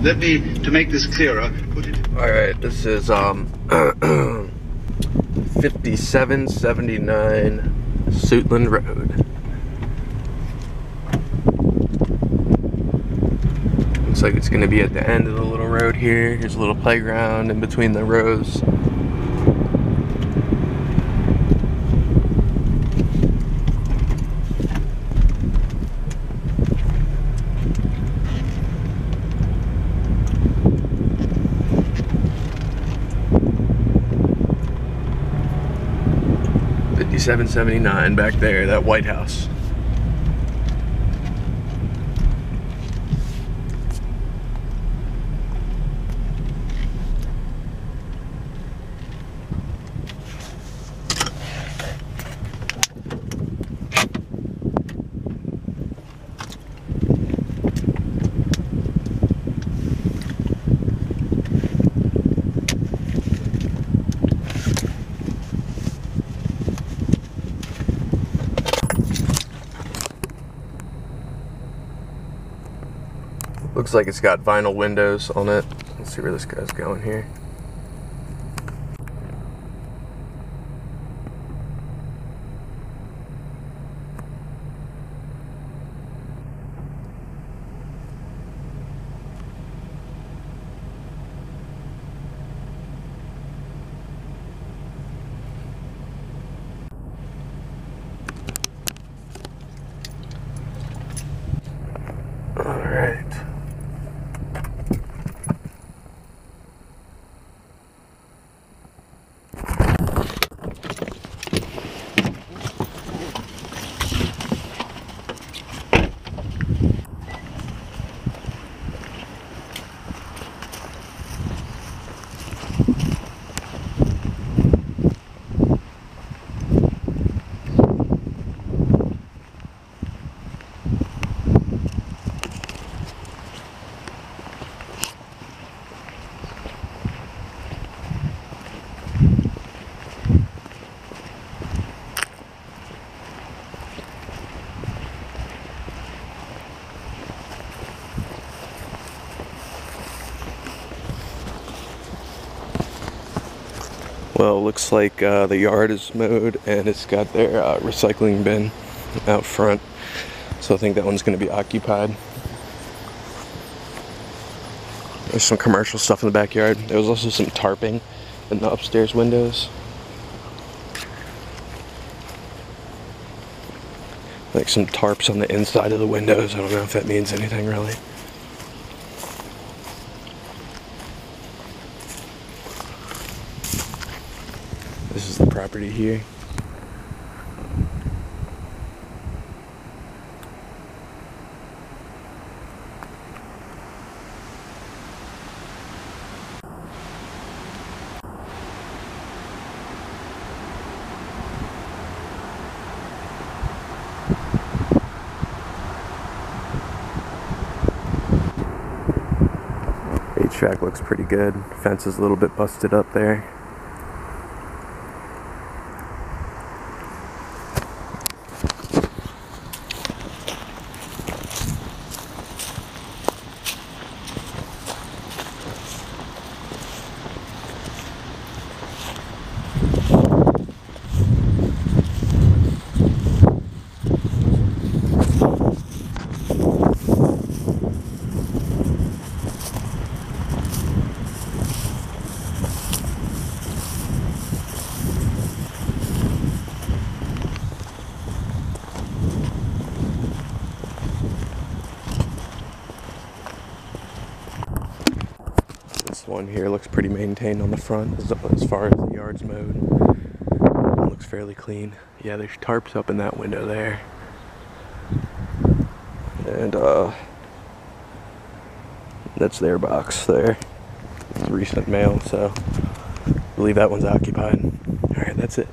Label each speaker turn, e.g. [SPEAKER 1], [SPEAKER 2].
[SPEAKER 1] Let me, to make this clearer, put it.
[SPEAKER 2] All right, this is um 5779 Suitland Road. Looks like it's gonna be at the end of the little road here. Here's a little playground in between the rows. Fifty-seven seventy-nine back there, that White House. Looks like it's got vinyl windows on it. Let's see where this guy's going here. Well, looks like uh, the yard is mowed and it's got their uh, recycling bin out front. So I think that one's going to be occupied. There's some commercial stuff in the backyard. There was also some tarping in the upstairs windows. Like some tarps on the inside of the windows. I don't know if that means anything really. This is the property here. HVAC looks pretty good. Fence is a little bit busted up there. This one here looks pretty maintained on the front as, as far as the yard's mowed. It looks fairly clean. Yeah, there's tarps up in that window there. And uh that's their box there. It's recent mail, so I believe that one's occupied. Alright, that's it.